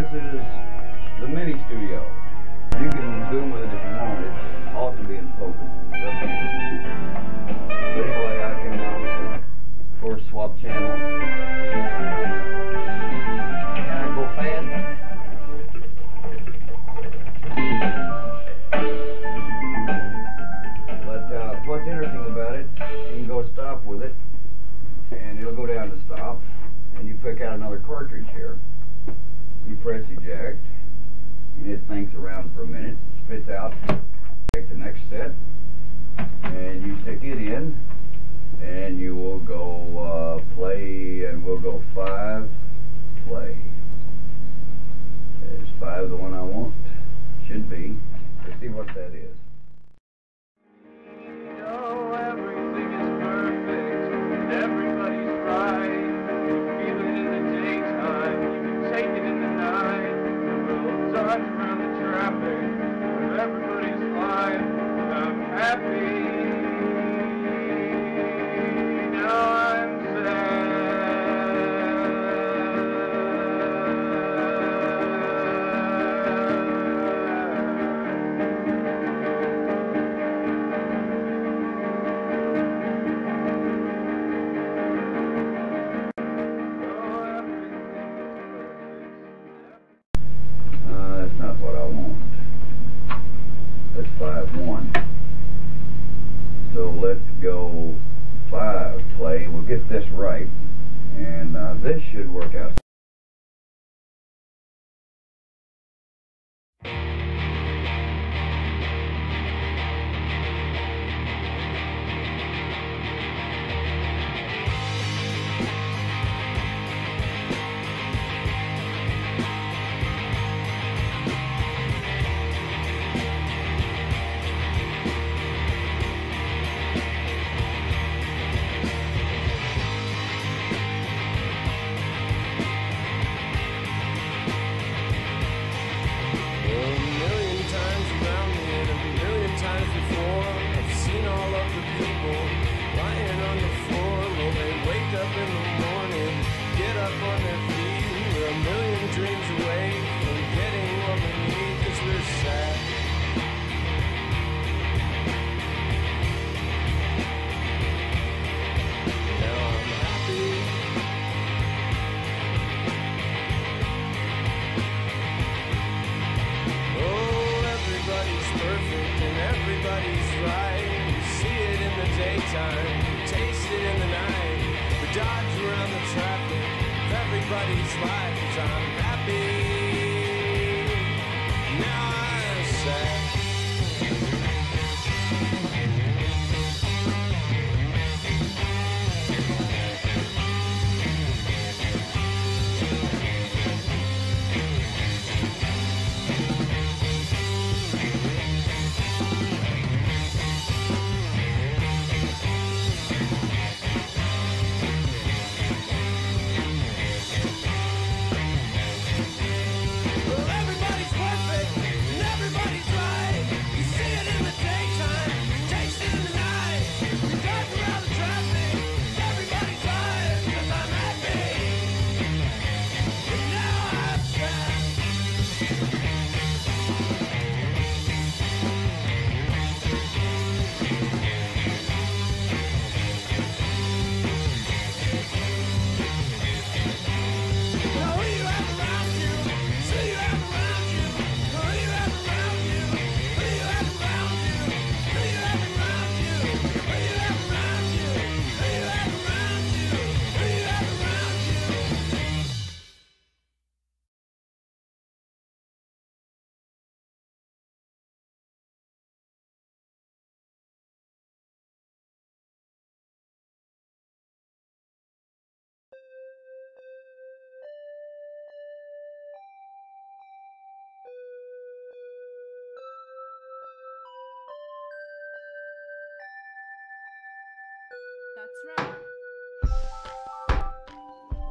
this is the mini studio. You can zoom with it if you want. It ought to be in focus. But anyway, I can now, of course, swap channel. Can I go fast? But uh, what's interesting about it, you can go stop with it, and it'll go down to stop, and you pick out another cartridge here press eject, and it thinks around for a minute, spits out, take the next set, and you stick it in, and you will go uh, play, and we'll go five, That's right.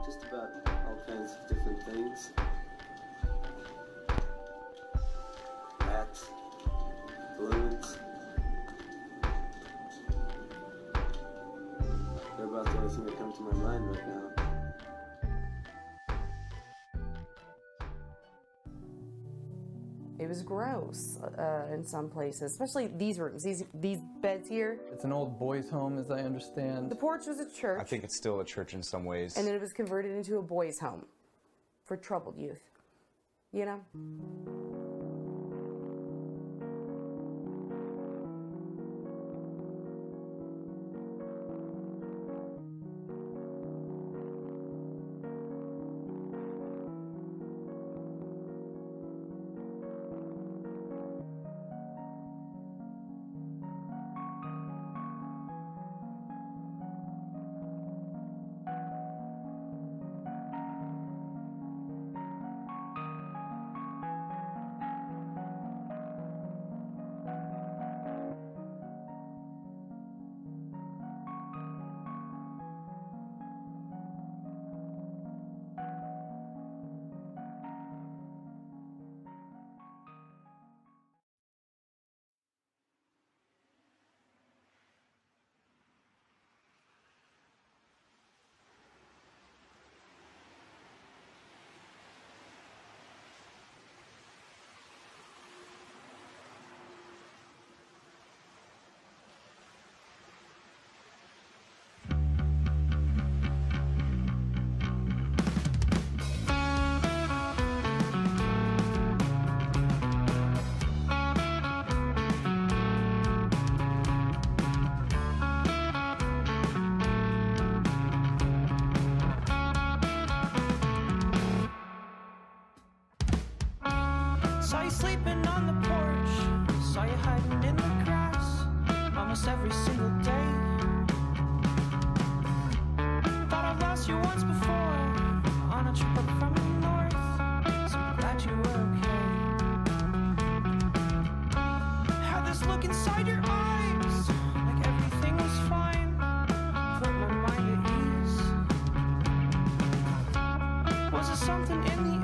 Just about all kinds of different things. Hats, balloons. They're about the only thing that come to my mind right now. was gross uh, in some places, especially these rooms, these these beds here. It's an old boys' home, as I understand. The porch was a church. I think it's still a church in some ways. And then it was converted into a boys' home for troubled youth. You know. something in the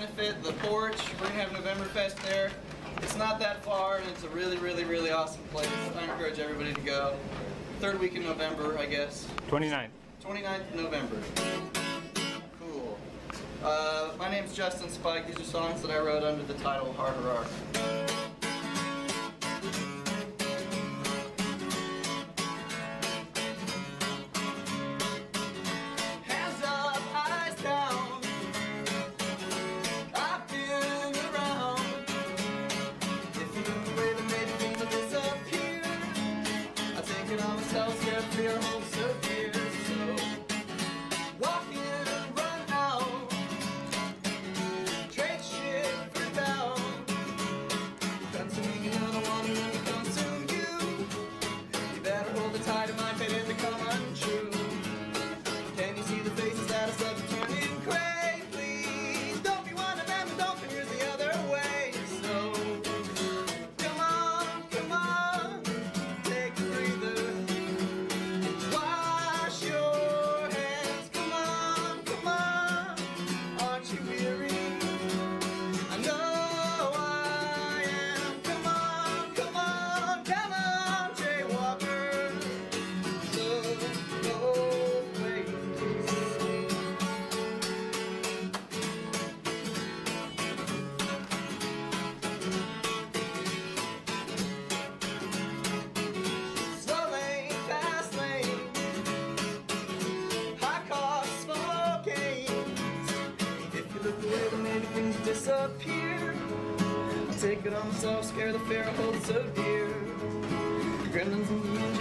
benefit, the porch. We're going to have Novemberfest there. It's not that far, and it's a really, really, really awesome place. I encourage everybody to go. Third week in November, I guess. 29th. 29th November. Cool. Uh, my name's Justin Spike. These are songs that I wrote under the title Harder Art. up here. Take it on myself, scare the fear I hold so dear. Gremlins and huge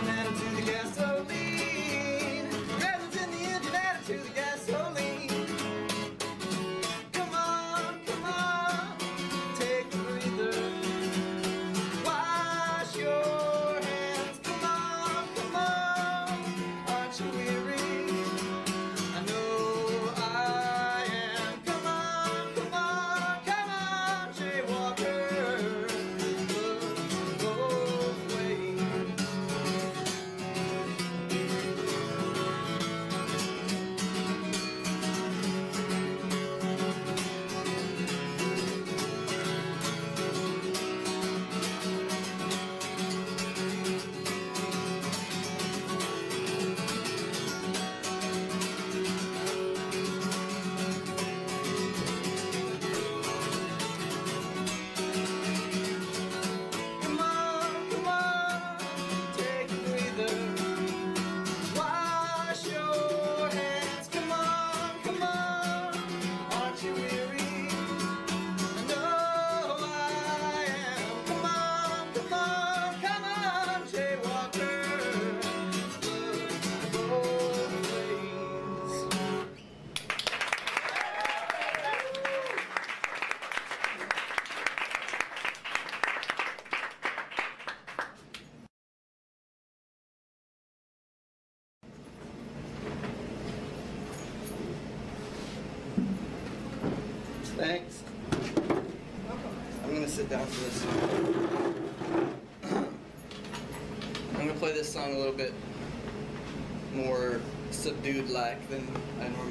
sound a little bit more subdued like than I normally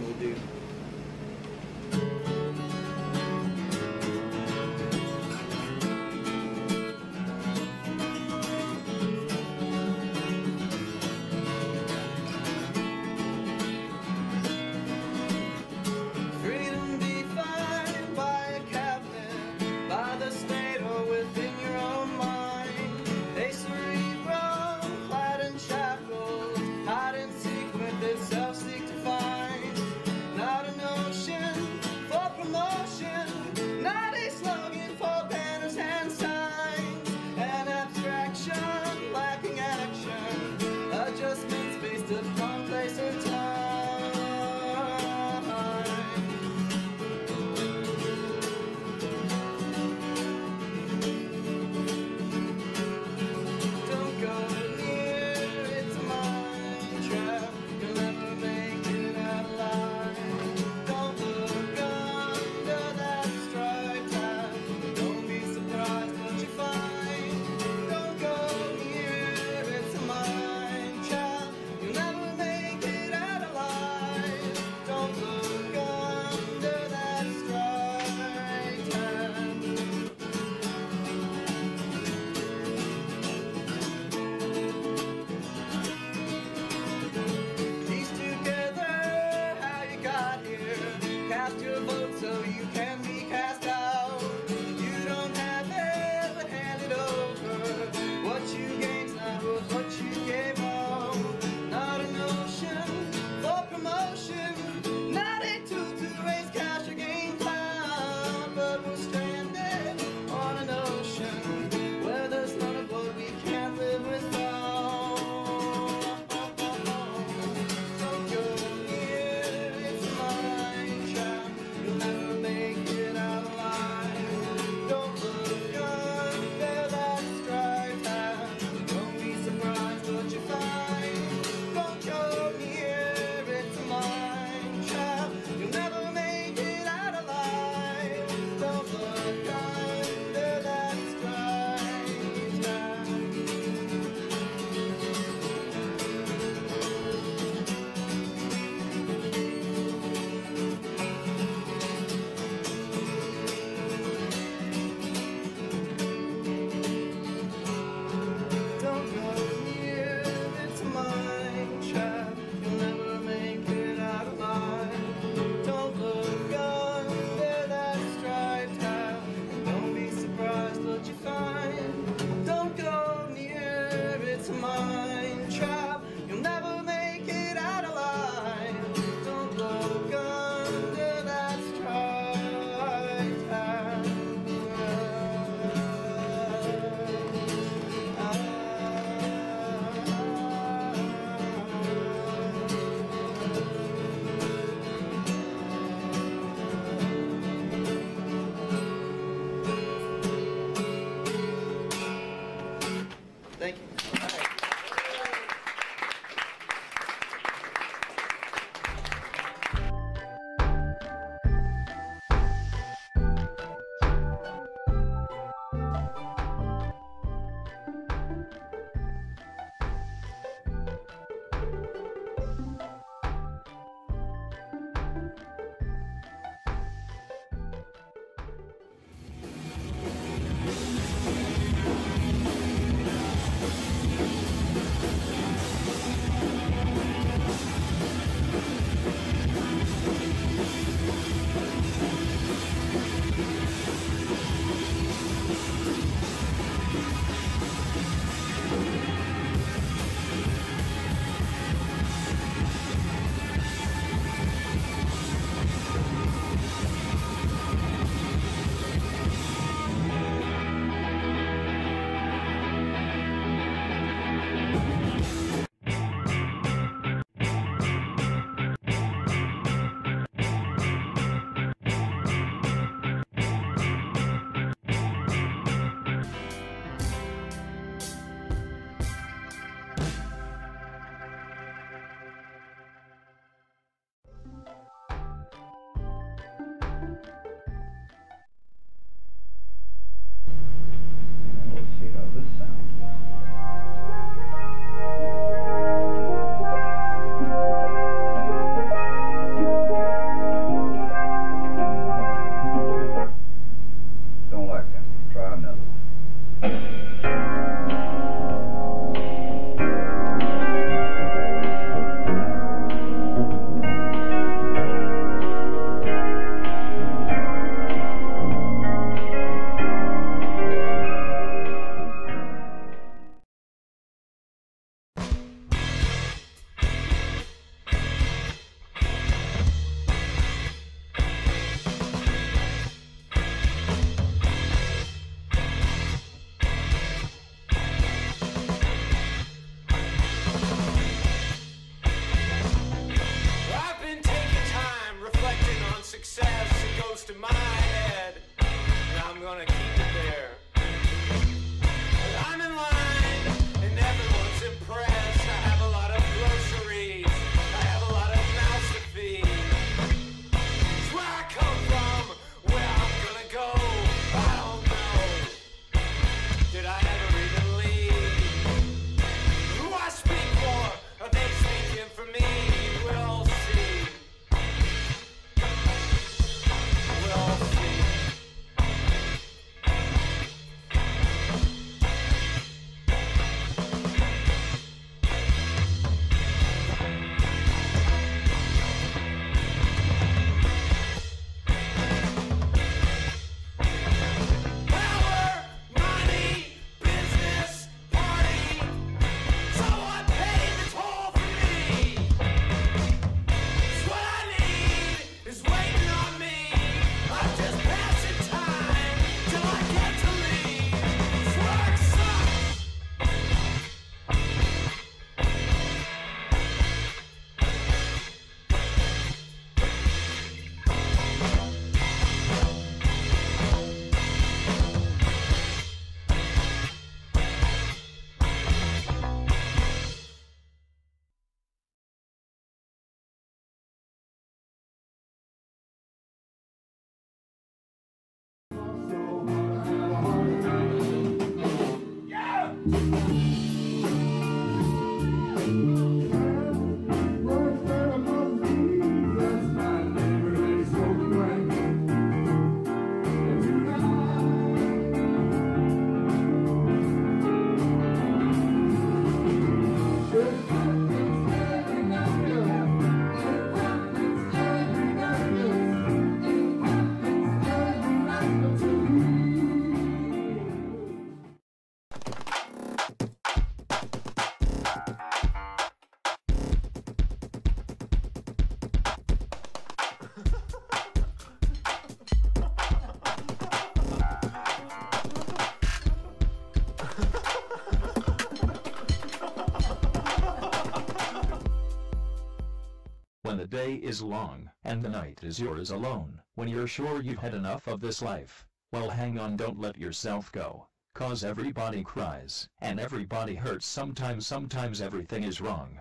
day is long, and the night is yours alone, when you're sure you've had enough of this life, well hang on don't let yourself go, cause everybody cries, and everybody hurts sometimes sometimes everything is wrong.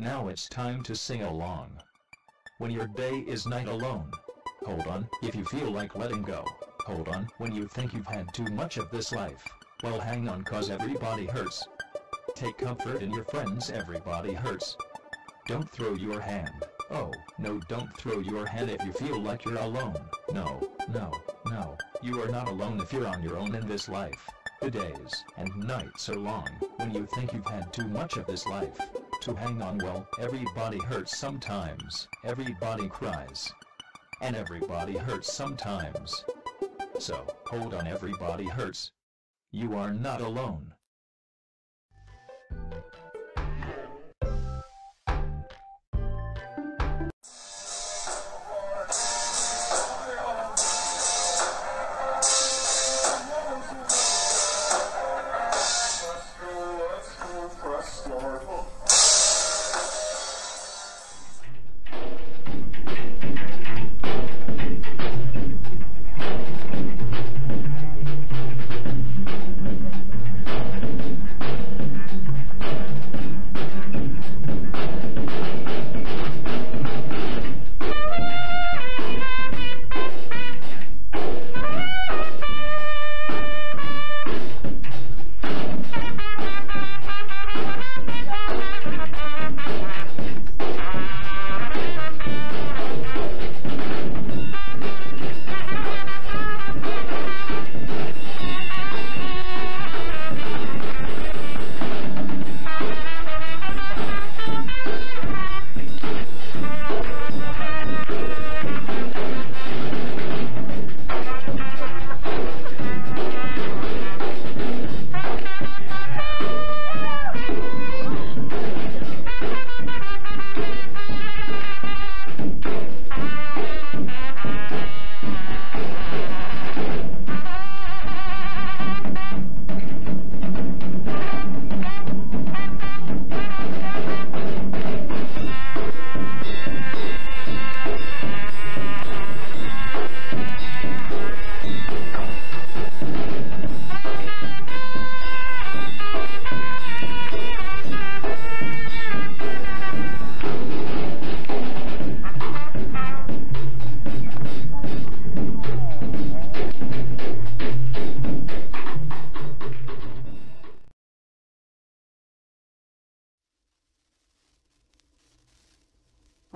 Now it's time to sing along. When your day is night alone, hold on, if you feel like letting go, hold on, when you think you've had too much of this life, well hang on cause everybody hurts. Take comfort in your friends everybody hurts. Don't throw your hand. Oh, no don't throw your head if you feel like you're alone. No, no, no, you are not alone if you're on your own in this life. The days and nights are long when you think you've had too much of this life. To hang on well, everybody hurts sometimes, everybody cries. And everybody hurts sometimes. So, hold on everybody hurts. You are not alone.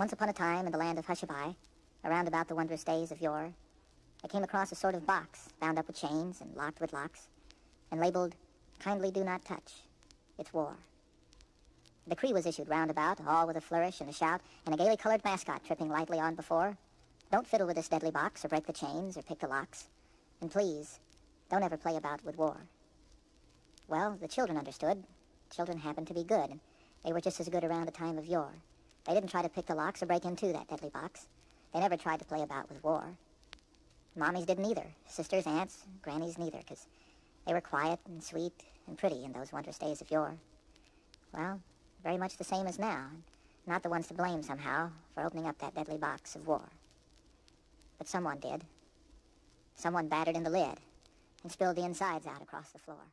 Once upon a time in the land of Hushabye, around about the wondrous days of yore, I came across a sort of box bound up with chains and locked with locks, and labeled, Kindly Do Not Touch. It's war. A decree was issued round about, all with a flourish and a shout, and a gaily colored mascot tripping lightly on before. Don't fiddle with this deadly box, or break the chains, or pick the locks. And please, don't ever play about with war. Well, the children understood. Children happened to be good, and they were just as good around the time of yore. They didn't try to pick the locks or break into that deadly box. They never tried to play about with war. Mommies didn't either. Sisters, aunts, grannies neither, 'cause they were quiet and sweet and pretty in those wondrous days of yore. Well, very much the same as now. Not the ones to blame somehow for opening up that deadly box of war. But someone did. Someone battered in the lid and spilled the insides out across the floor.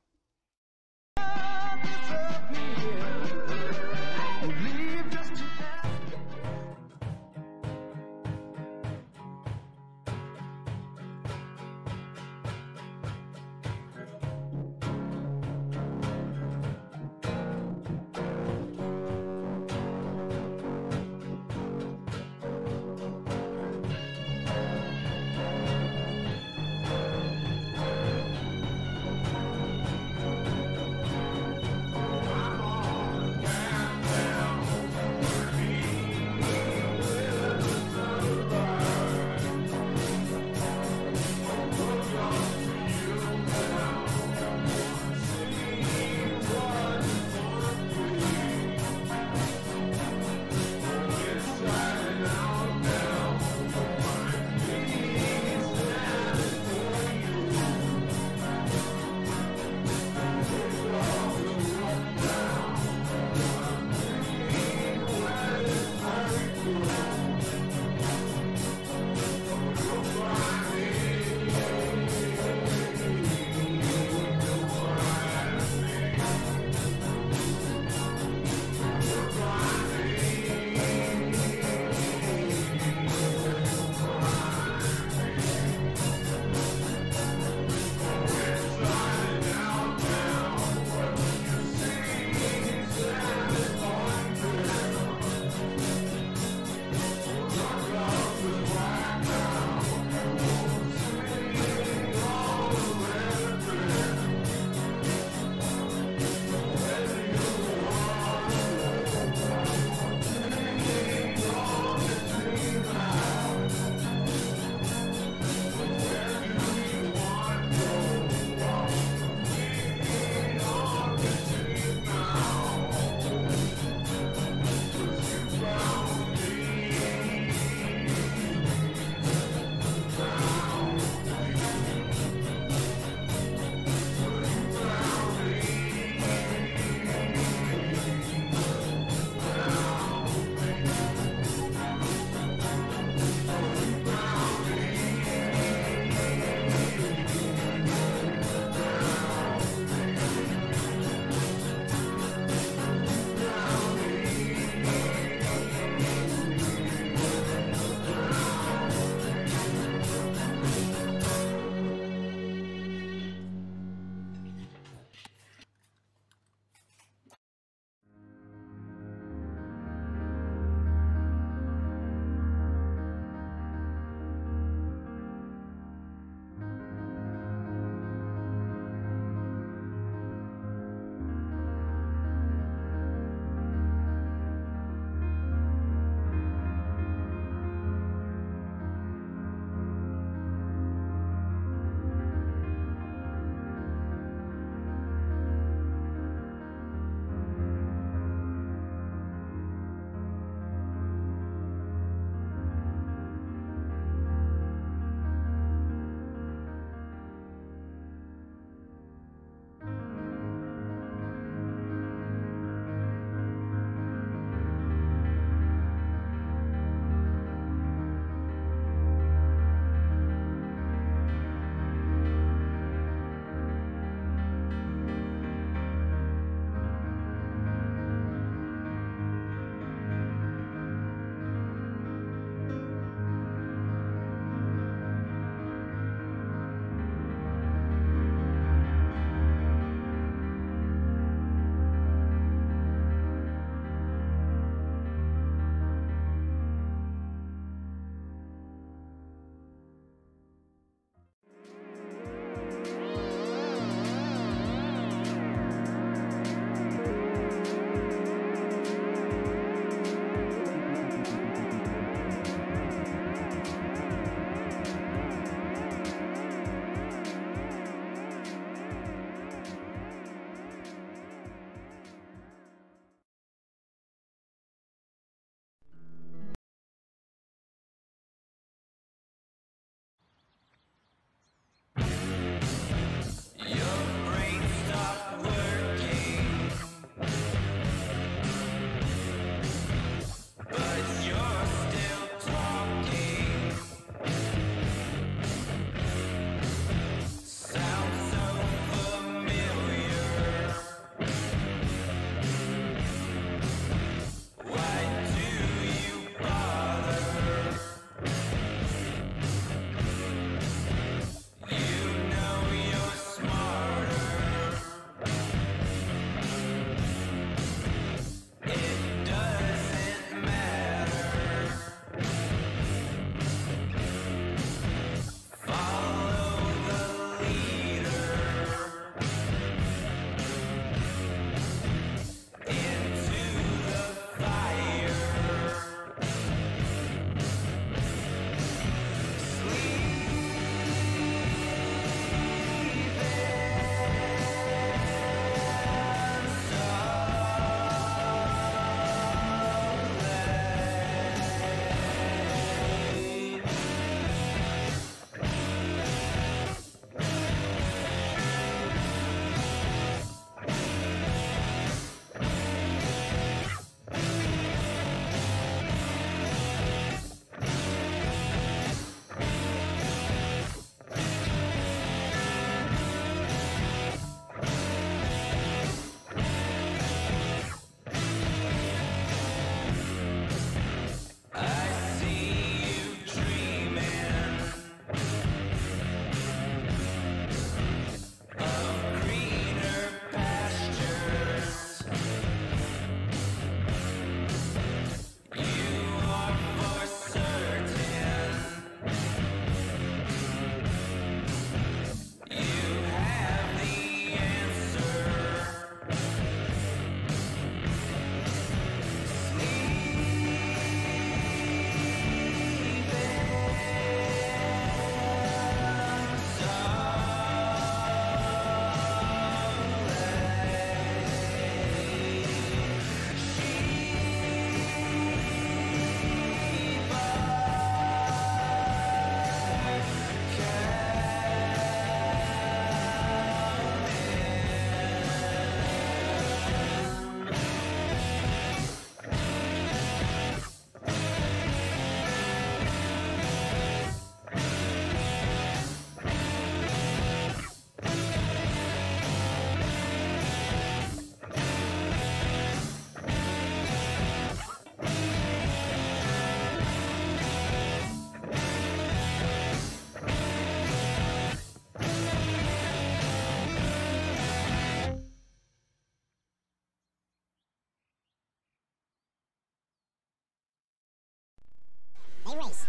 They race.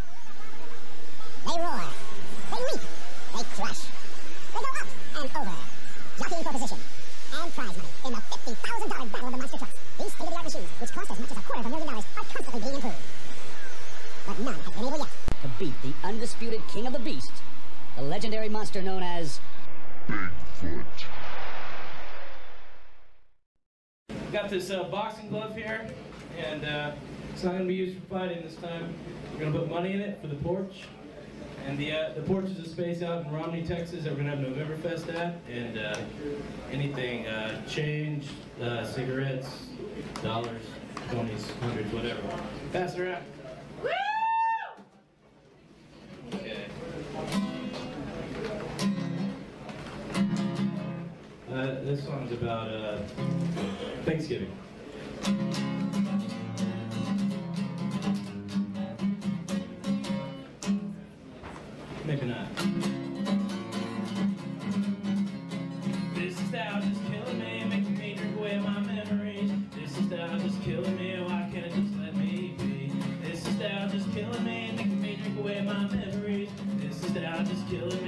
They roar. They leap. They crush. They go up and over. Jockeying for position. And prize money in the $50,000 battle of the monster trucks. These state-of-the-art machines, which cost as much as a quarter of a million dollars, are constantly being improved. But none have been able yet to beat the undisputed king of the beast, the legendary monster known as Bigfoot. Got this uh, boxing glove here, and uh, it's not going to be used for fighting this time. We're going to put money in it for the porch. And the uh, the porch is a space out in Romney, Texas that we're going to have Novemberfest at. And uh, anything, uh, change, uh, cigarettes, dollars, 20s, hundreds, whatever. Pass it around. Okay. Uh, this song's about uh, Thanksgiving. Maybe not. This just killing me, making me drink away my memories. This nostalgia's killing me, why can't it just let me be? This nostalgia's killing me, making me drink away my memories. This is style just killing me,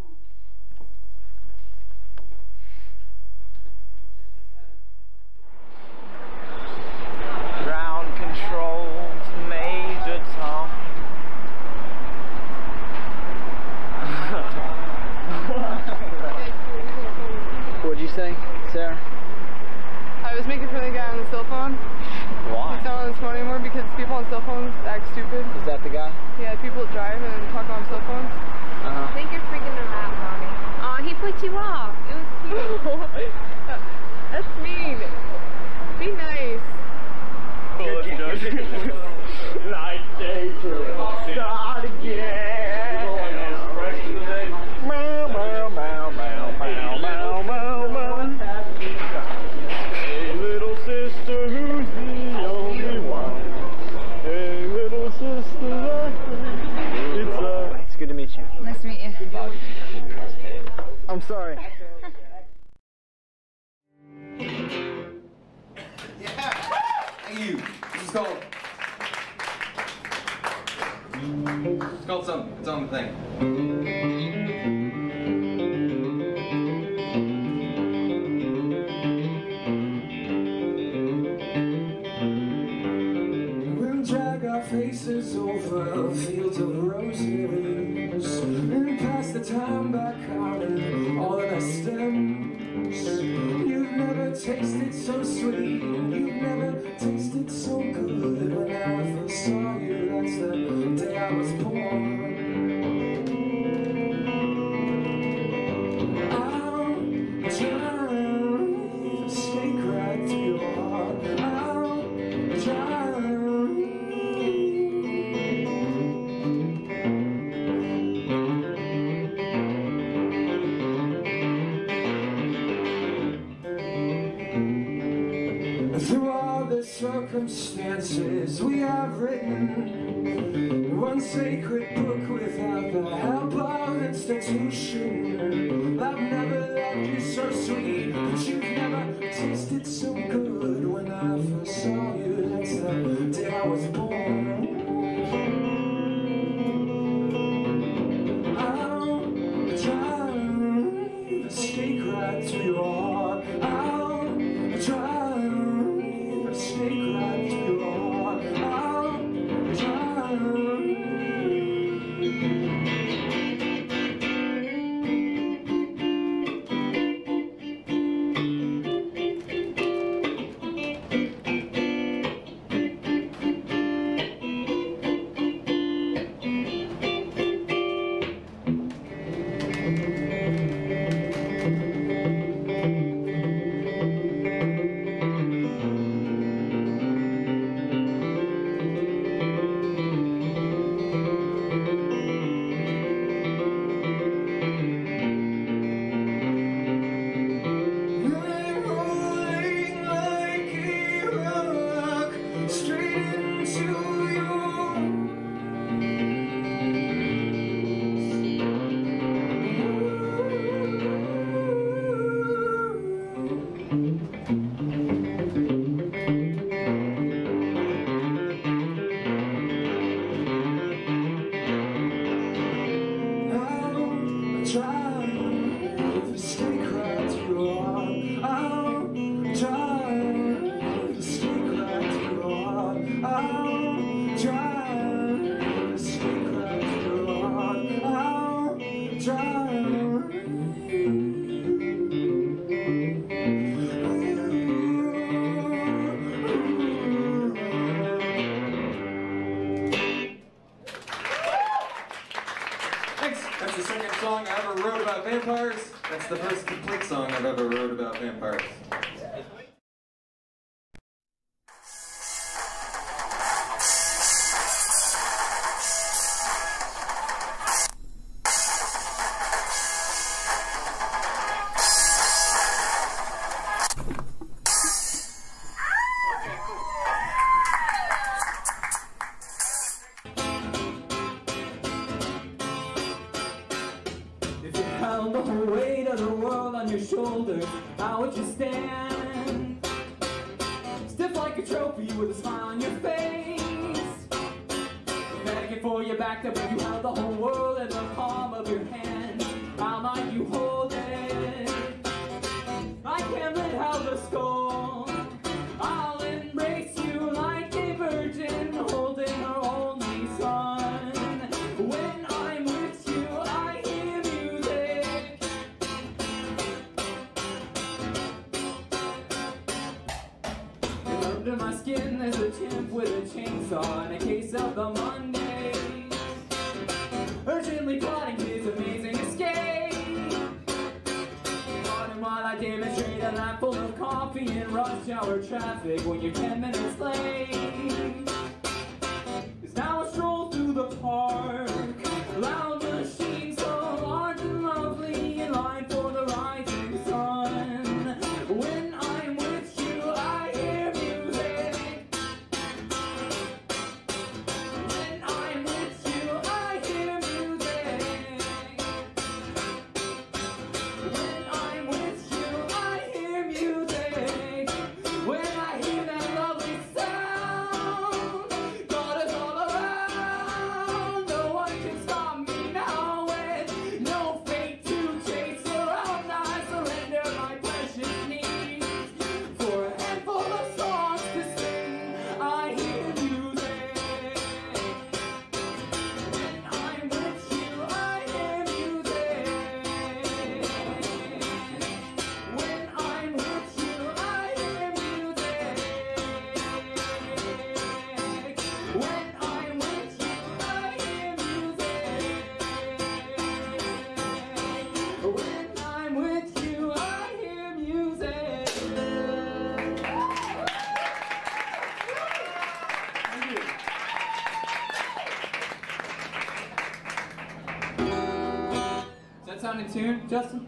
tuned, Justin?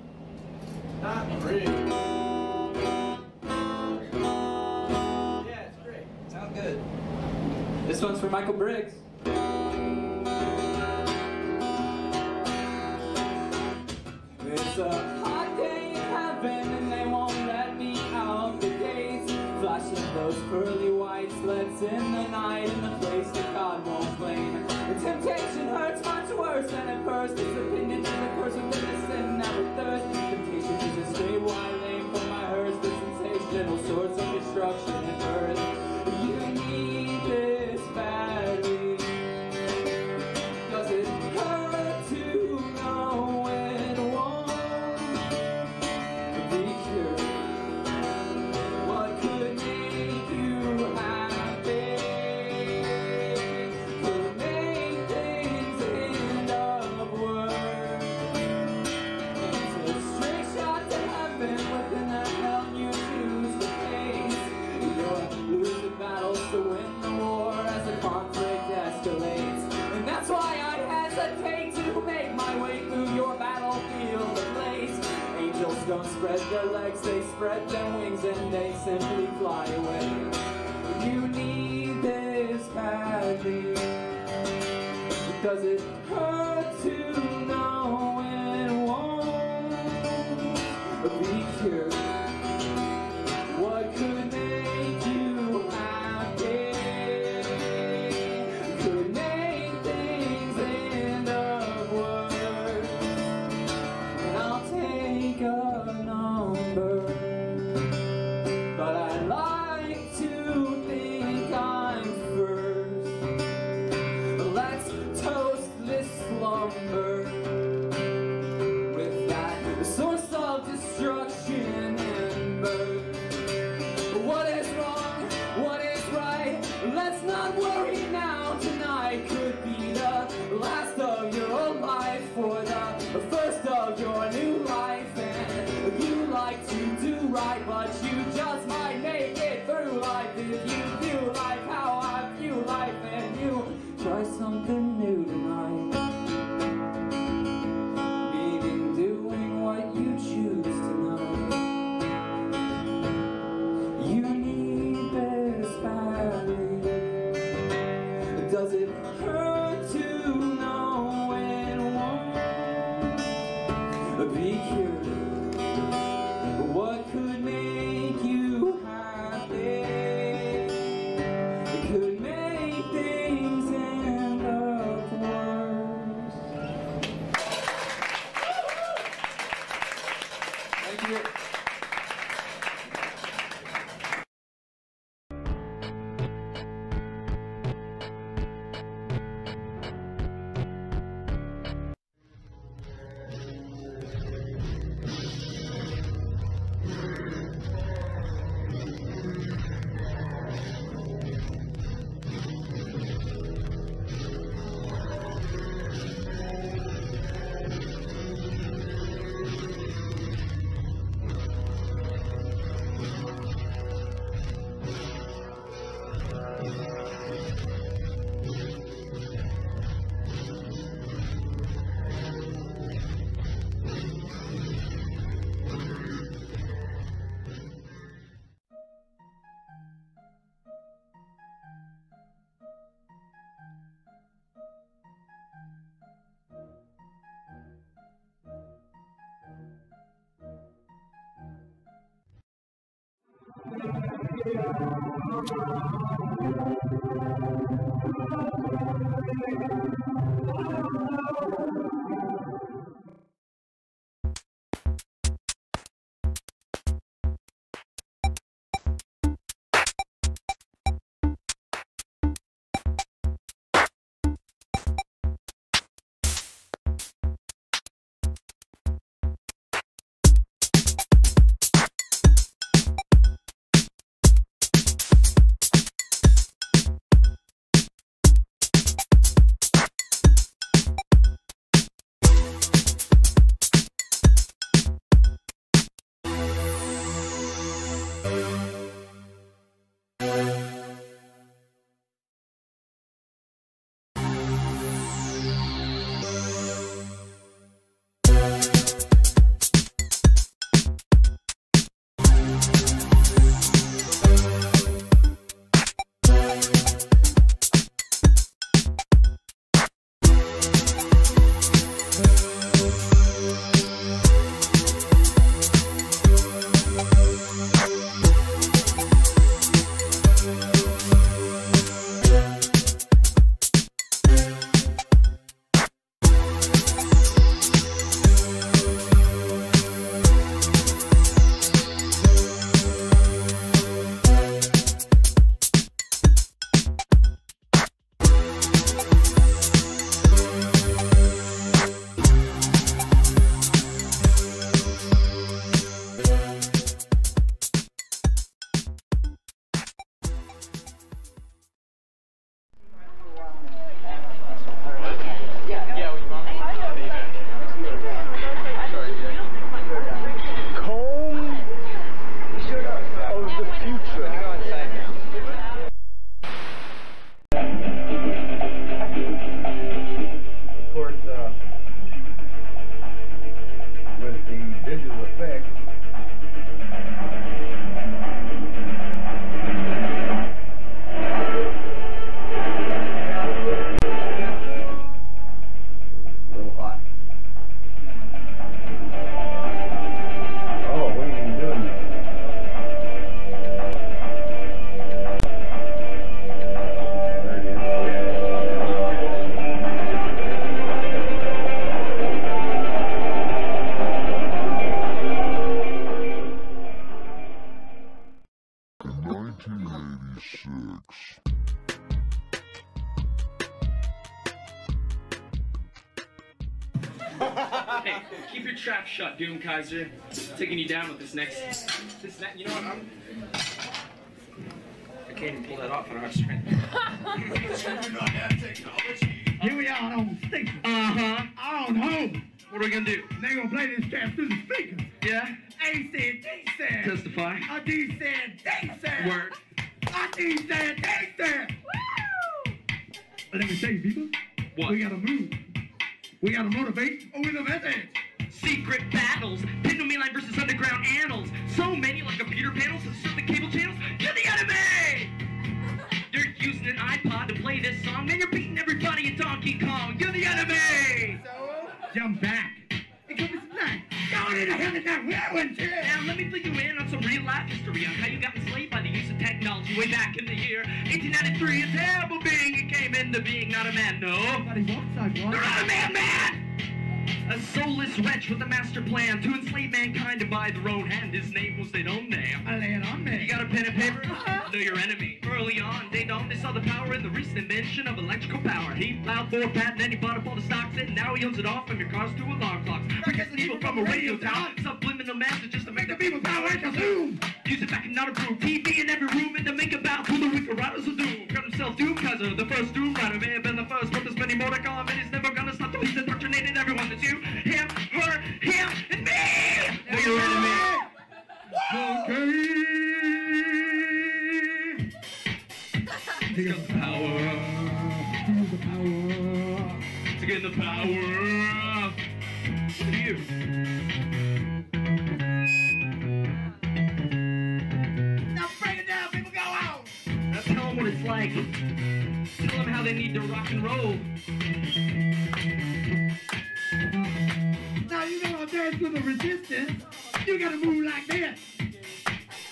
Not really. Yeah, it's great. Sounds good. This one's for Michael Briggs. It's a hot day in heaven and they won't let me out the gates Flashing those pearly whites, let's in the night in the place that God won't claim The temptation hurts much worse than at first, it's a pendant and the curse of the Of Kaiser. Taking you down with this next. This ne- you know what? I'm. I can't even pull that off on our strength. Here we are on station. Uh huh. On home. What are we gonna do? They gonna play this crap through the speakers. Yeah. A said, D said. Testify. A D said, D said. Word. A D said, D said. But let me tell you, people. What? We gotta move. We gotta motivate with a message. Secret battles, Pinto Mainline versus underground annals. So many like computer panels and certain cable channels. You're the enemy! You're using an iPod to play this song, man. You're beating everybody in Donkey Kong. You're the enemy! So, Jump back. It some night. Going into heaven now. Where went you? Now let me fill you in on some real life history on how you got enslaved by the use of technology way back in the year 1893. A terrible being it came into being, not a man, no. But he walks like one. They're not a man, man! A soulless wretch with a master plan to enslave mankind and by their own hand. His name was own name. I lay it on me. You got a pen and paper? Uh-huh. know your enemy. Early on, they saw the power in the recent invention of electrical power. He filed for a patent and he bought up all the stocks in. Now he owns it all from your cars to alarm clocks. Protecting evil from a radio tower. Subliminal messages just to make the people power and consume. Use it back and not approve. TV in every room and to make a bow to the wicked riders of doom. Himself Doom Kaiser, the first Doom Rider. May have been the first, but there's many more to come. And he's never gonna stop till he's indoctrinated everyone. That's you, him, her, him, and me! Know your enemy. Okay. Take the power. Feel the power. To get the power. They need to rock and roll. Now you know I dance with the resistance. You gotta move like this.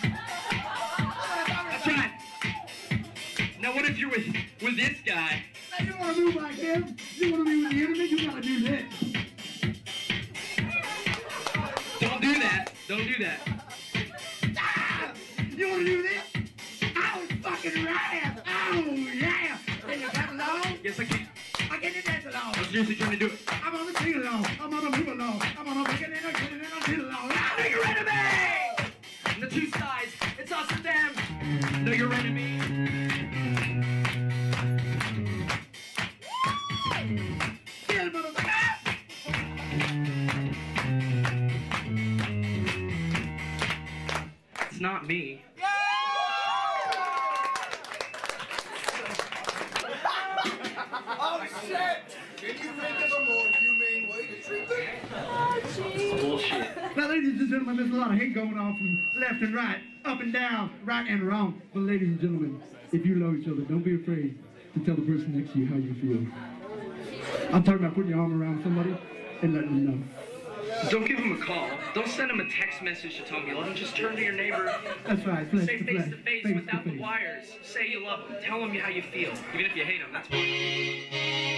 That's right. Now what if you're with with this guy? Now you wanna move like him? You wanna be with the enemy? You gotta do this. Don't do that. Don't do that. Ah! You wanna do this? Oh, fucking right! Oh, yeah! Yes, I can. I can you dance along? I'm seriously trying to do it. I'm on the sing along. I'm on the move along. I'm on the make it in a get it in a sit along. Now know you're enemy! And the two sides, it's us and them. Know your enemy. Get it, motherfucker! It's not me. Oh, shit! Can you think of a more humane way to treat them? Bullshit. Now, ladies and gentlemen, there's a lot of hate going on from left and right, up and down, right and wrong. But, ladies and gentlemen, if you love each other, don't be afraid to tell the person next to you how you feel. I'm talking about putting your arm around somebody and letting them know. Don't give him a call. Don't send him a text message to tell you love him. Just turn to your neighbor. That's right, flesh Say to face to face, face without to the wires. Say you love him. Tell him how you feel. Even if you hate him, that's fine.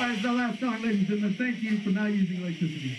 That's the last song, ladies and gentlemen. Thank you for not using electricity.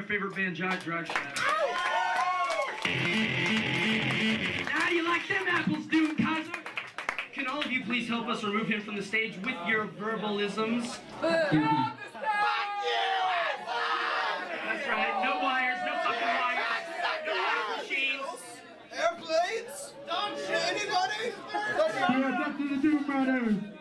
Our favorite band, Giant Drag Shadow. How do you like them apples, Doom Kaiser? Can all of you please help us remove him from the stage with your verbalisms? That's right, no wires, no fucking wires, no wire machines. Airplanes? Don't shoot anybody! Yeah, that's to the Doom Riders.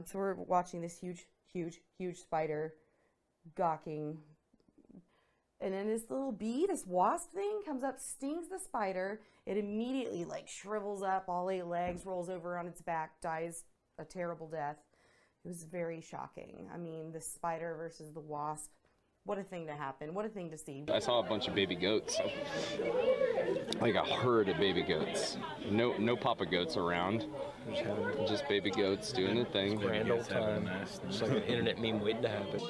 Um, so we're watching this huge, huge, huge spider gawking. And then this little bee, this wasp thing, comes up, stings the spider. It immediately like shrivels up, all eight legs, rolls over on its back, dies a terrible death. It was very shocking. I mean, the spider versus the wasp. What a thing to happen. What a thing to see. I saw a bunch of baby goats, like a herd of baby goats. No, no papa goats around. Just baby goats doing their thing. Grand old time. Just like an internet meme waiting to happen.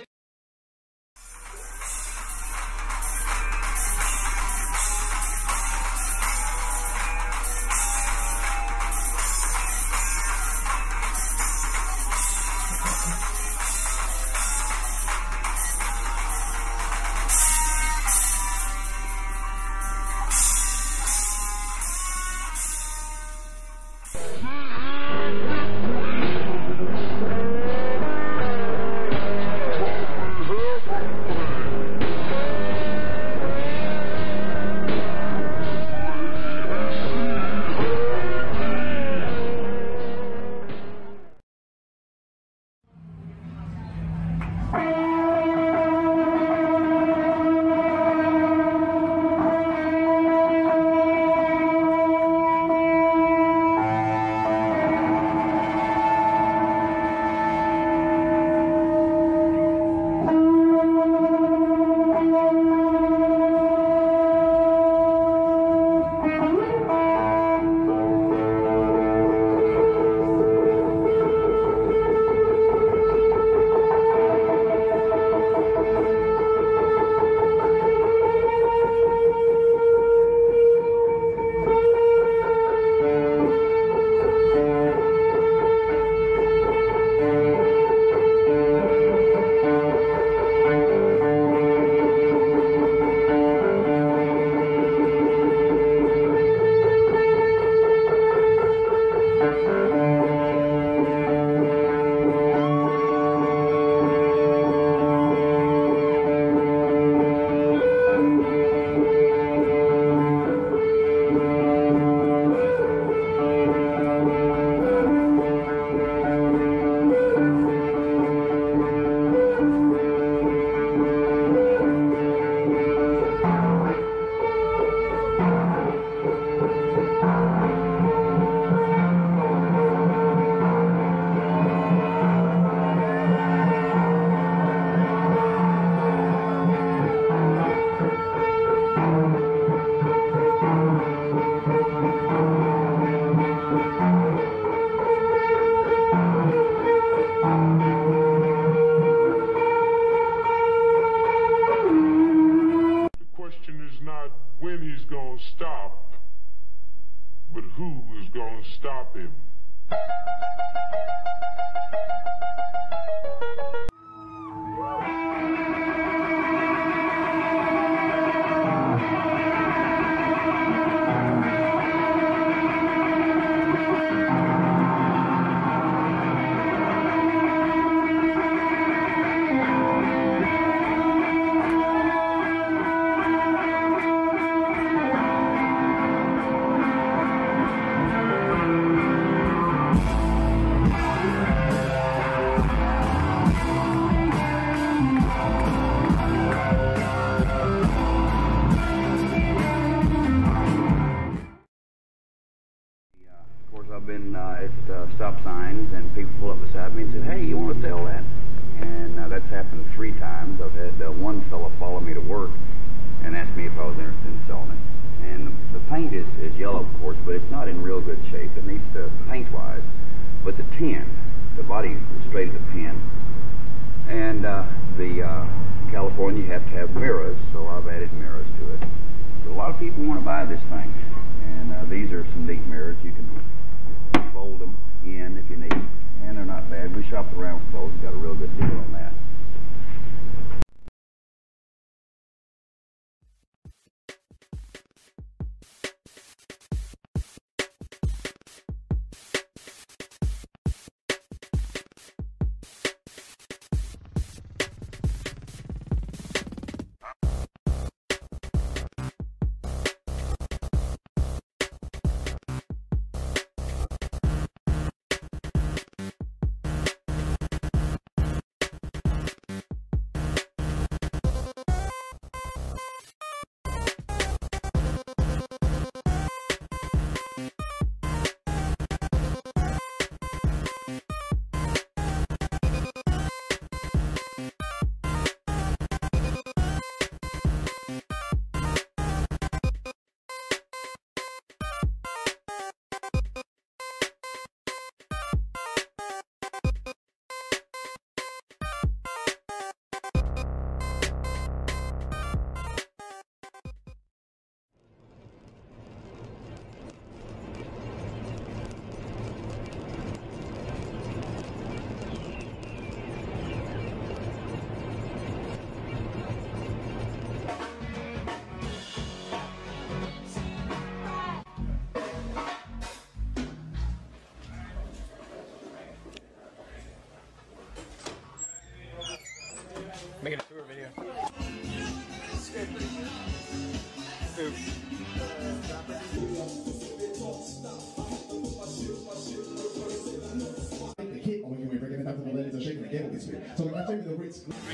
We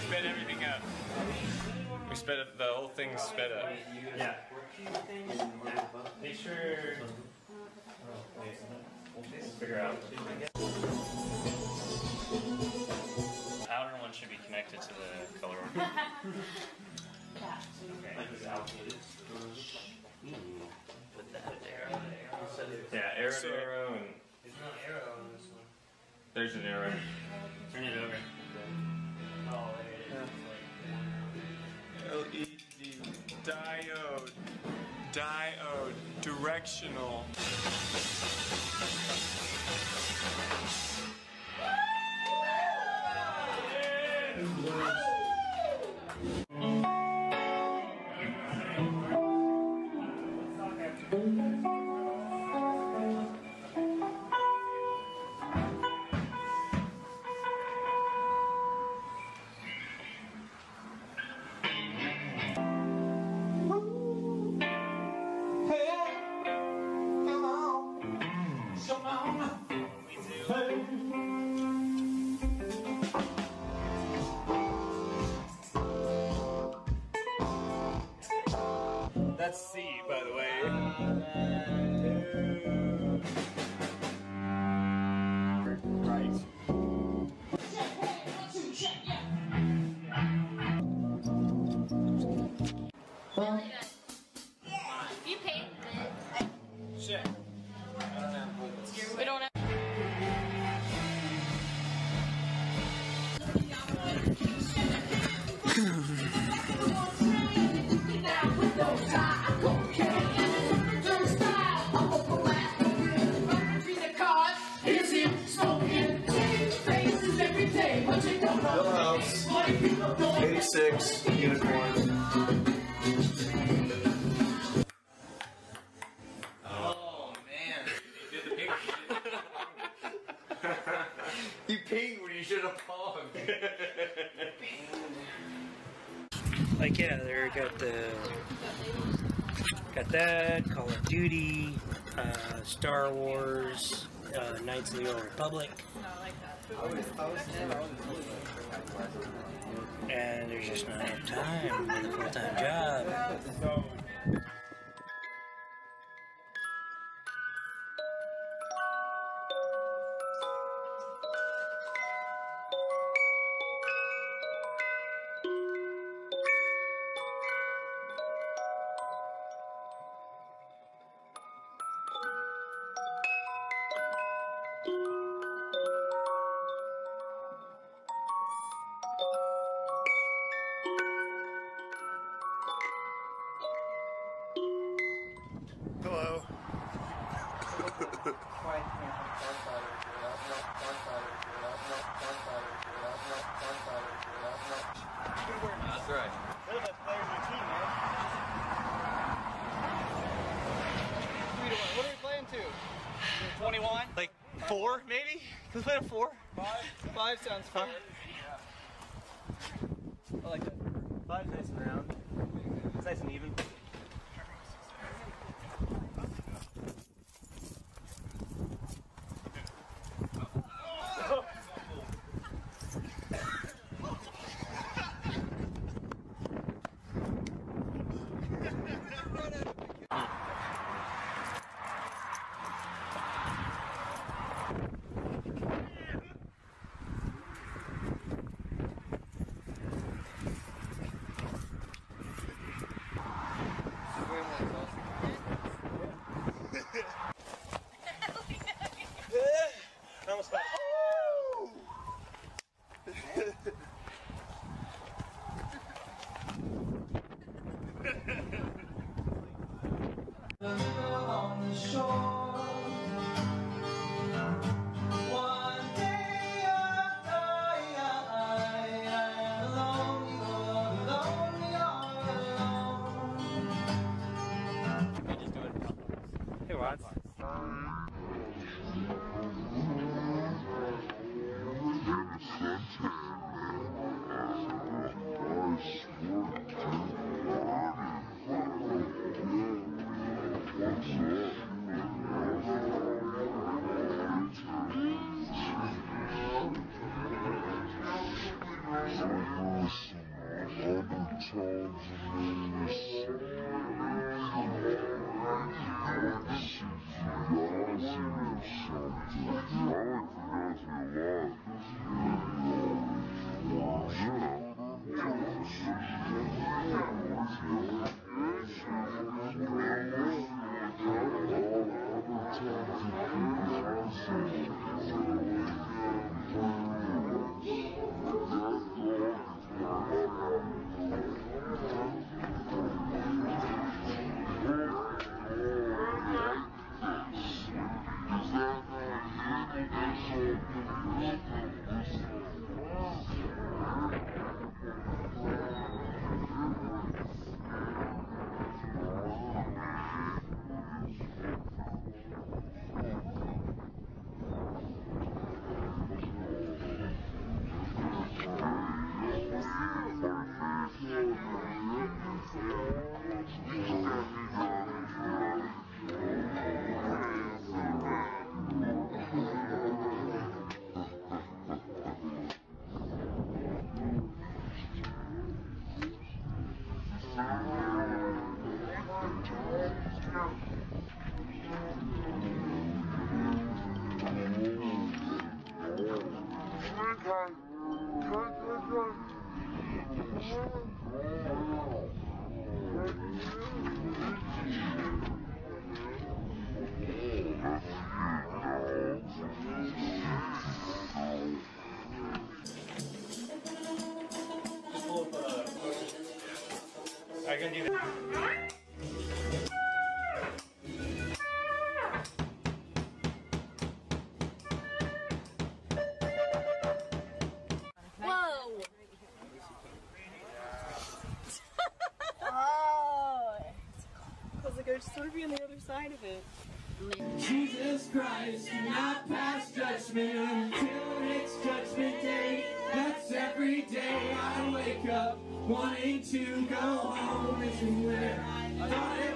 sped everything up. We sped up, the whole thing sped up. Yeah. Make sure. Figure out. Outer one should be connected to the color order. Put there. Yeah, arrow and There's no arrow on this one. there's an arrow. Turn it over. Oh, there it is. LED diode. Diode. Directional. That's The Republic, and there's just not enough time with a full time job. Five sounds fun. On the shore. Just be on the other side of it. Jesus Christ, do not pass judgment until it's judgment day. That's every day I wake up wanting to go home. Isn't where I thought it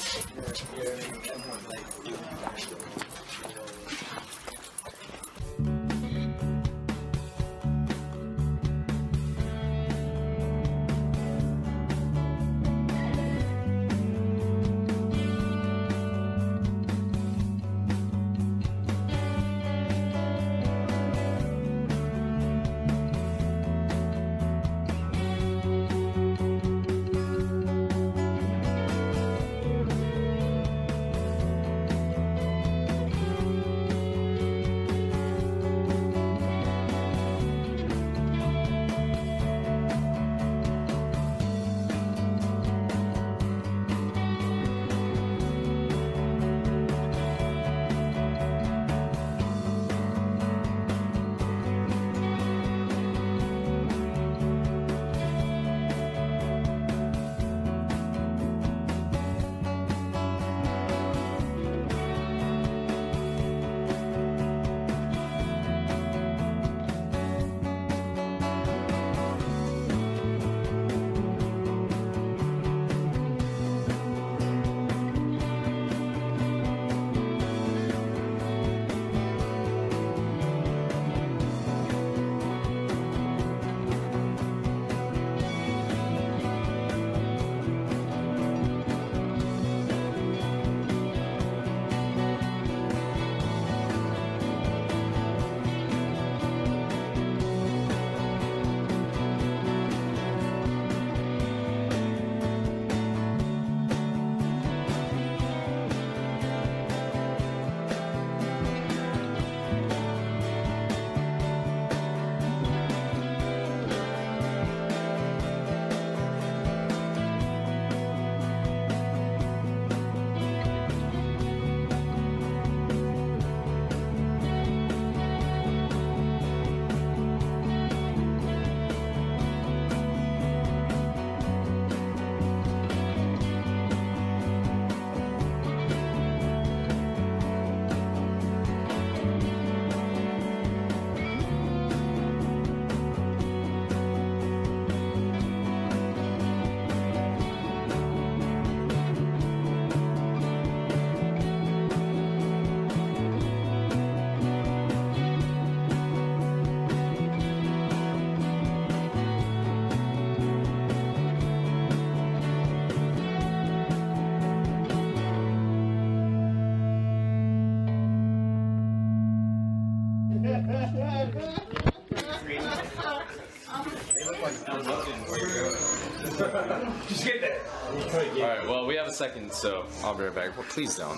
Just get there. Alright, well, we have a second, so I'll be right back. Well, please don't.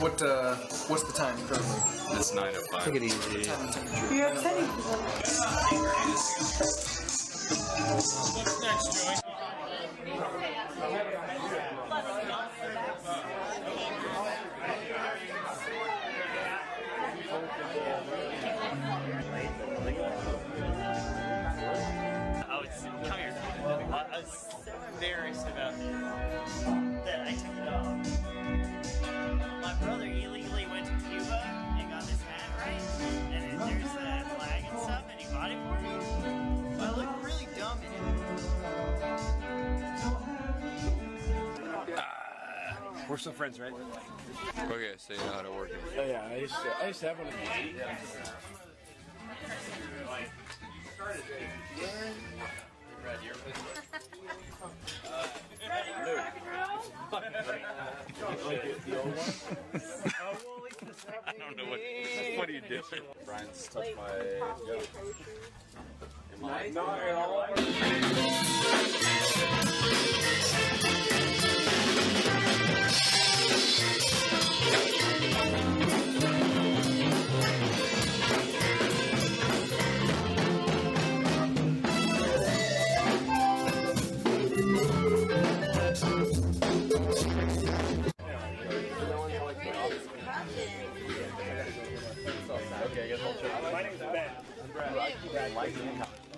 What uh, what's the time currently? It's 9.05. Take it easy. You're upsetting What's next, Joey? We're still friends, right? Okay, so you know how to work it. Oh yeah, I used to, I used to have one. I don't know what. What are you doing? Brian's touched my. Am I? Not at all.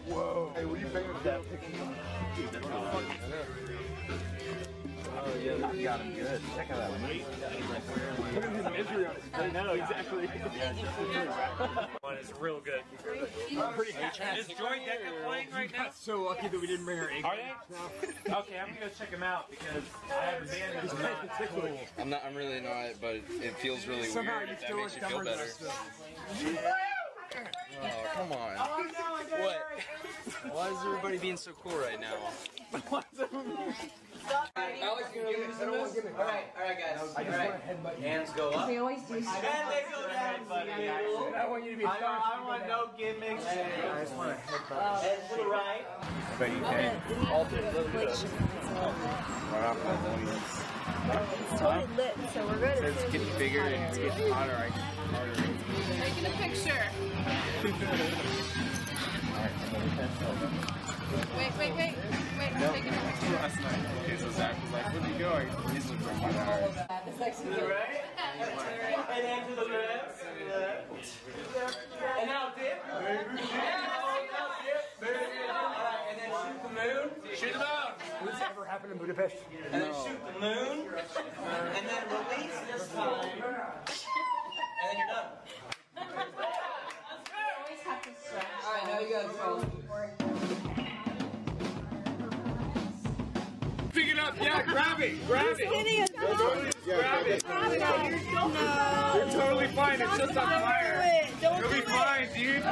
Whoa. Hey, what do you think of that Oh, yeah, you got him good. Check out that one. Look at his misery on his face. I know, exactly. One is real good. I'm pretty Is Joy Decker playing right now? so lucky that we didn't bring our egg. Are they? Okay, I'm gonna go check them out because I have a band that's not cool. I'm not. I'm really not, but it feels really Somehow weird. you if that makes you feel dumber than better. us, though. Oh, come on. What? Why is everybody being so cool right now? Alex, you give me some of this? Alright, alright guys. I just Alright. want to headbutt you. Hands go up. We always do. And they go down. I want you to be I don't, I don't staunch. want no gimmicks. I just want to headbutt Head uh, to the right. But you can. All day. Right off my points. It's totally lit, so we're good. It's getting bigger and it's getting hotter. I can harder. Taking a picture. Wait, wait, wait. Wait, I'm taking a picture. Last night. Okay, so Zach was like, where'd you go? I- He's looking for my hours. To the right. And then to the left. And now dip. Now dip. Alright, and then shoot the moon. Shoot the moon. This ever happened in Budapest? And then shoot the moon. And then release this time. And then you're done. Alright, now you guys. Pick it up, yeah, grab it, grab it. Hitting us. No, no, just grab it. No. You're totally fine, it's just on fire. it. Don't You'll be it. fine, dude.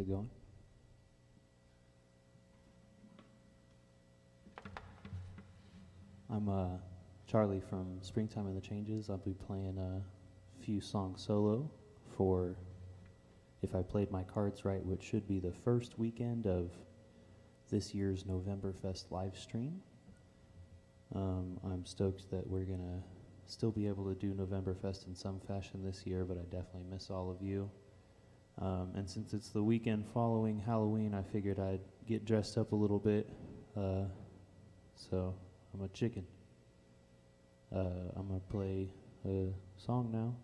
It going? I'm uh, Charlie from Springtime and the Changes. I'll be playing a few songs solo for If I Played My Cards Right, which should be the first weekend of this year's Novemberfest live stream. Um, I'm stoked that we're going to still be able to do Novemberfest in some fashion this year, but I definitely miss all of you. Um, and since it's the weekend following Halloween, I figured I'd get dressed up a little bit. Uh, so I'm a chicken. Uh, I'm gonna play a song now.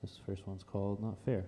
This first one's called Not Fair.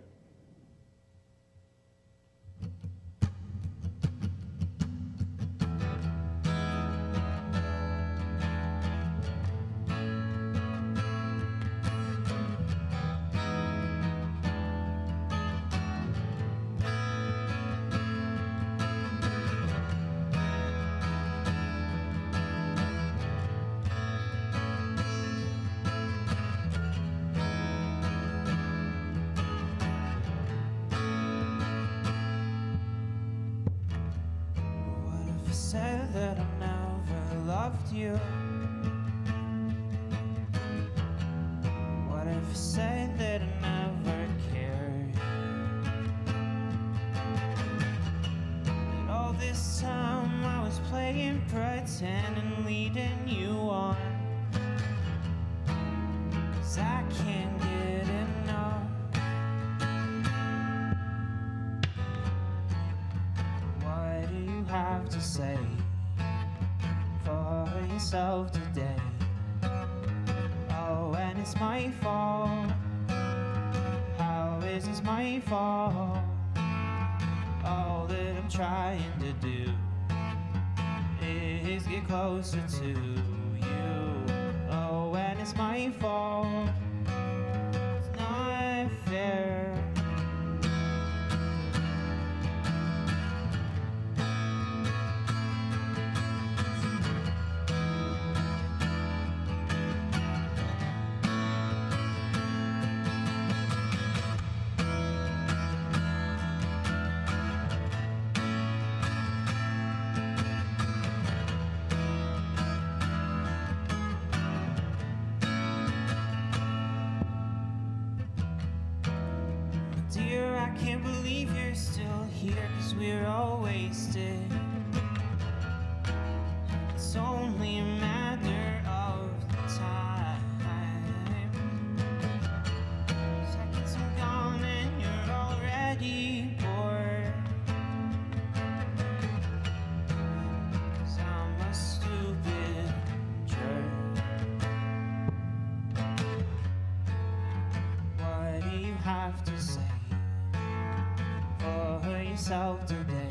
Yourself today?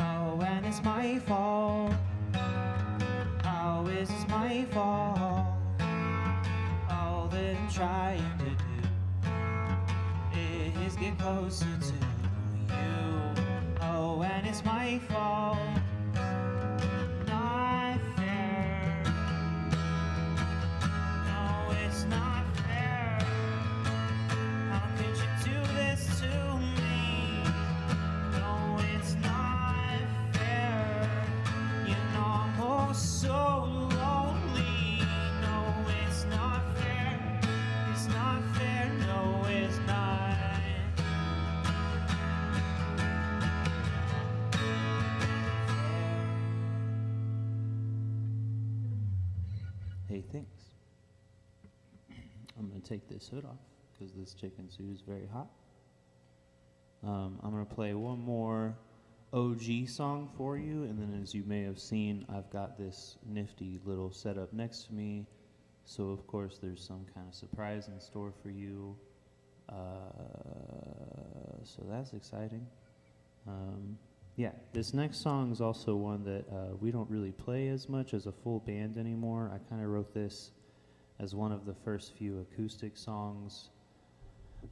Oh, and it's my fault. Oh, How is this my fault? All that I'm trying to do is get closer to Hood off because this chicken suit is very hot. Um, I'm gonna play one more OG song for you, and then as you may have seen, I've got this nifty little setup next to me. So of course, there's some kind of surprise in store for you. Uh, so that's exciting. Um, yeah, this next song is also one that uh, we don't really play as much as a full band anymore. I kind of wrote this as one of the first few acoustic songs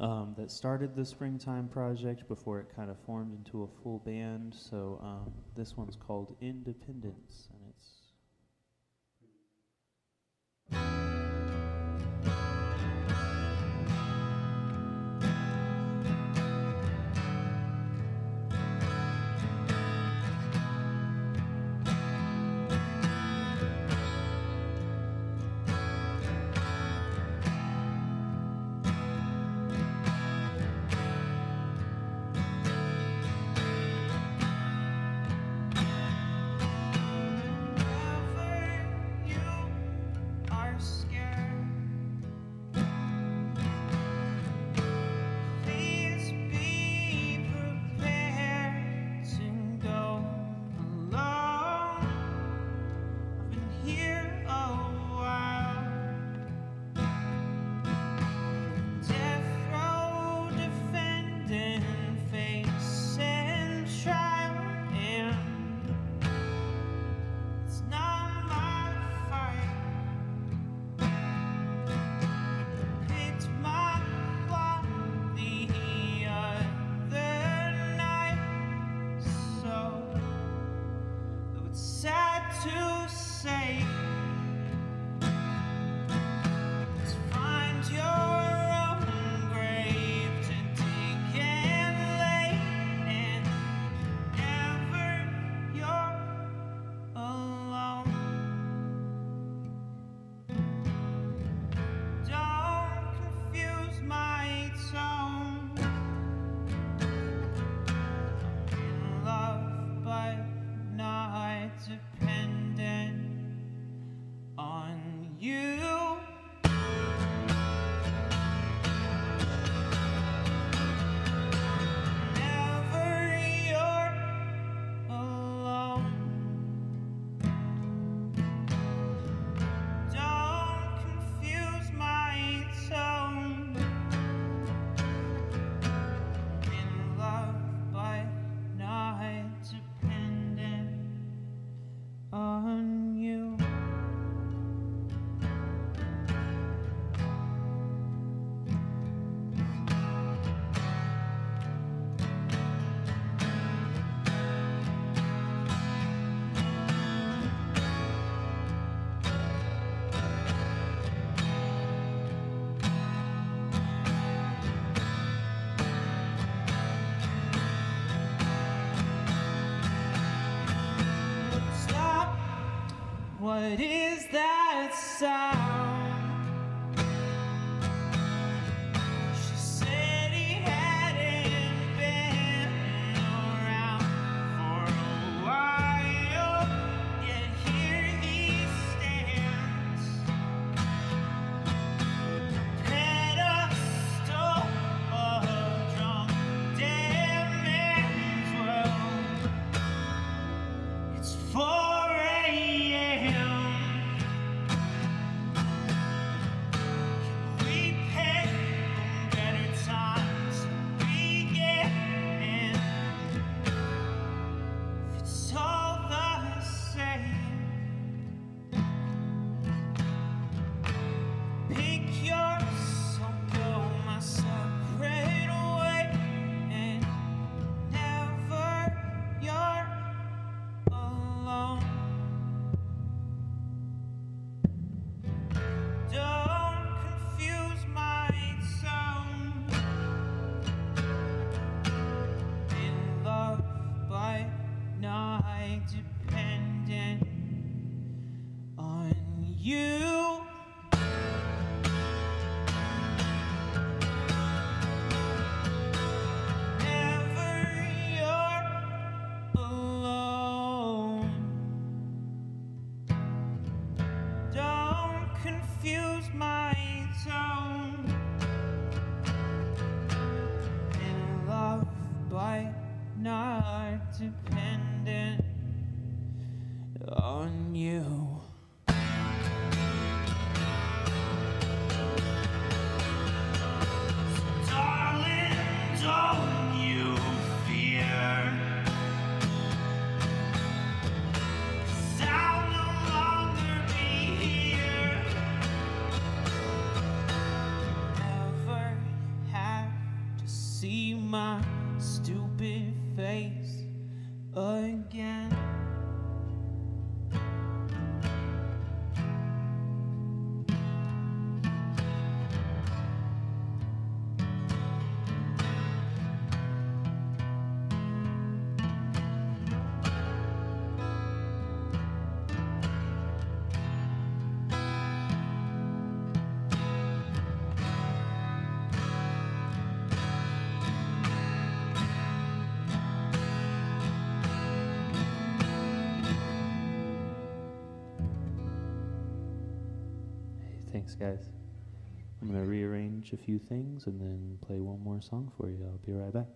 um, that started the Springtime Project before it kind of formed into a full band. So um, this one's called Independence, But it my stupid face again. Thanks, guys. I'm going to rearrange a few things and then play one more song for you. I'll be right back.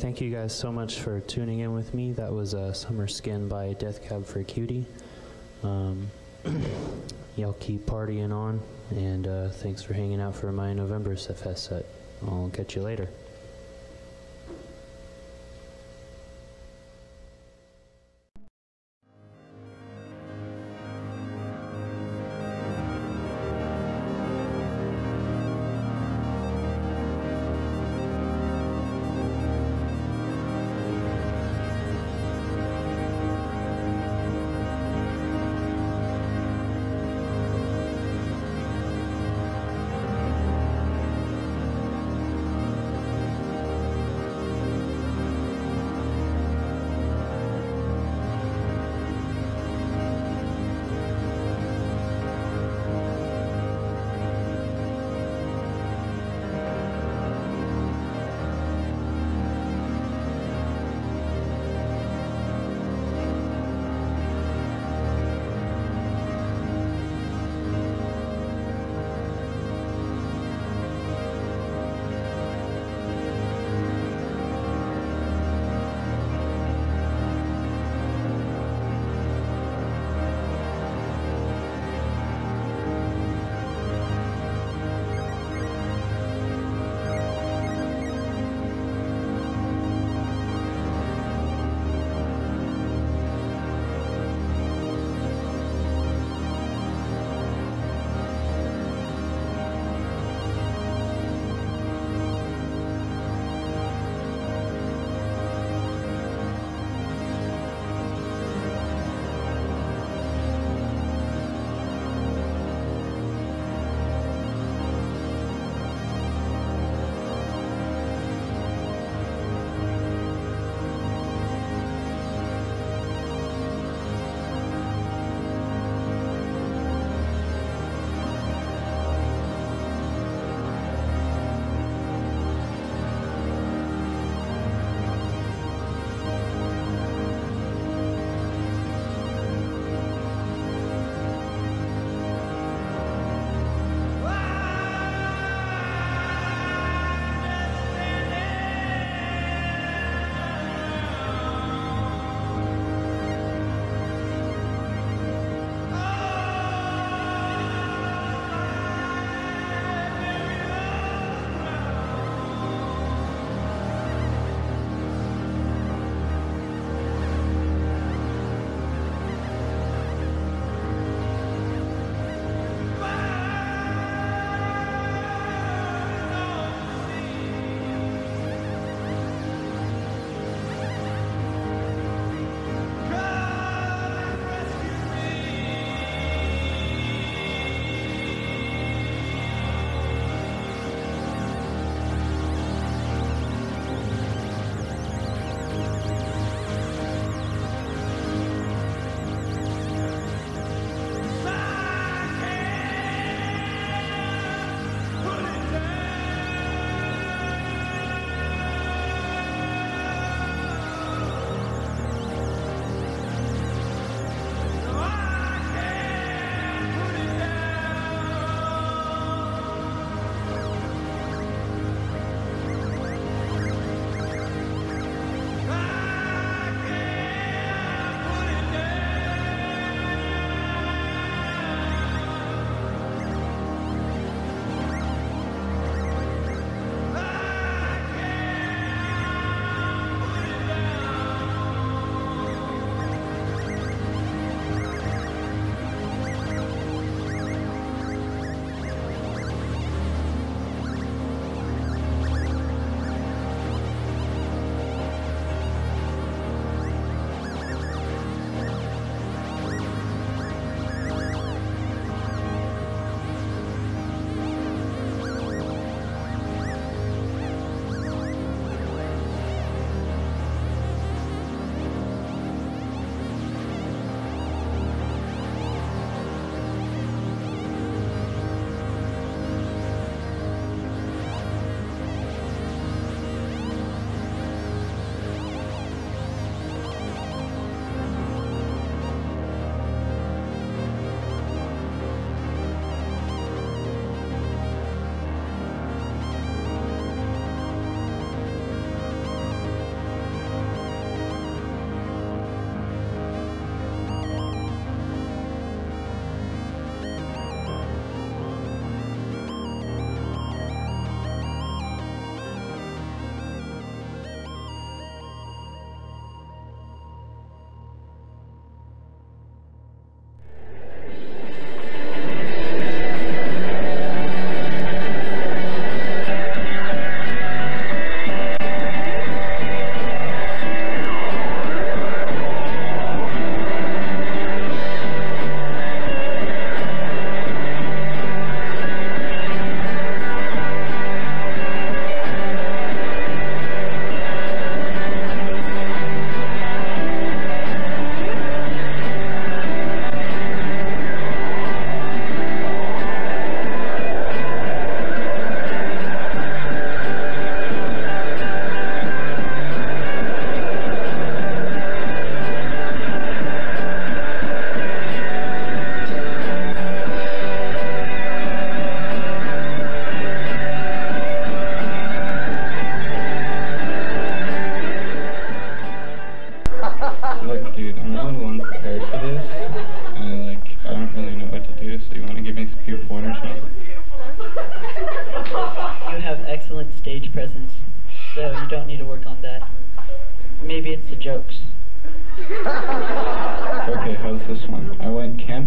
Thank you guys so much for tuning in with me. That was uh, Summer Skin by Death Cab for Cutie. Um, y'all keep partying on, and uh, thanks for hanging out for my November Fest set. I'll catch you later.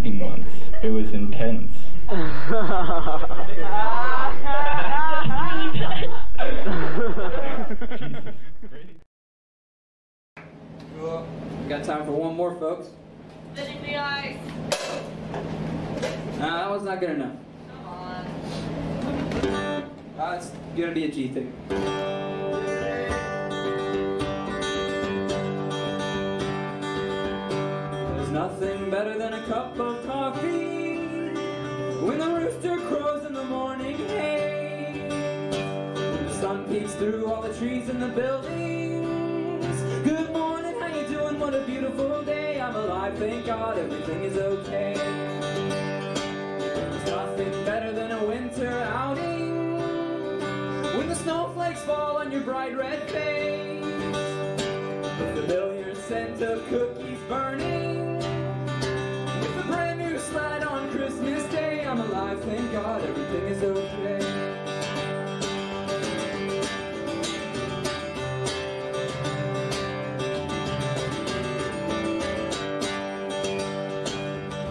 Camping once. It was intense. Got time for one more, folks? The. Nah, that was not good enough. Come on. Uh, gonna be a G thing. Nothing better than a cup of coffee when the rooster crows in the morning. When the sun peeks through all the trees in the buildings. Good morning, how you doing? What a beautiful day. I'm alive, thank God, everything is okay. There's nothing better than a winter outing when the snowflakes fall on your bright red face. The familiar scent of cookies burning Thank God, everything is okay.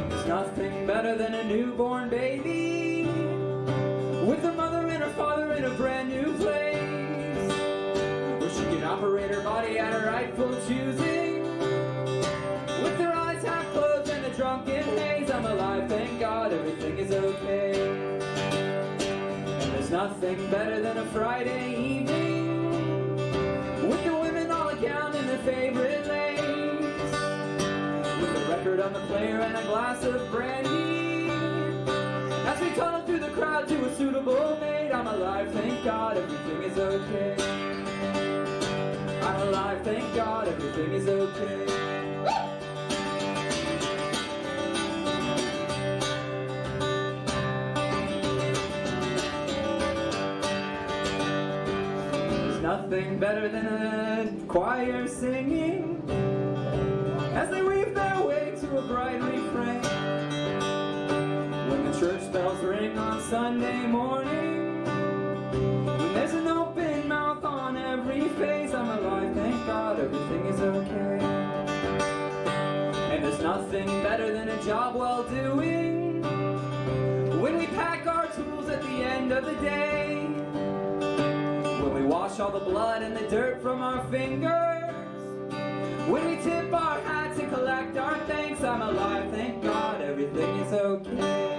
There's nothing better than a newborn baby with her mother and her father in a brand new place where she can operate her body at her rightful choosing is okay. And there's nothing better than a Friday evening with the women all account in their favorite lanes with a record on the player and a glass of brandy. As we tunnel through the crowd to a suitable mate, I'm alive, thank God, everything is okay. I'm alive, thank God, everything is okay. Nothing better than a choir singing as they weave their way to a bright refrain. When the church bells ring on Sunday morning, when there's an open mouth on every face, I'm alive, thank God, everything is okay. And there's nothing better than a job well doing when we pack our tools at the end of the day. Wash all the blood and the dirt from our fingers. When we tip our hats and collect our thanks, I'm alive, thank God, everything is okay.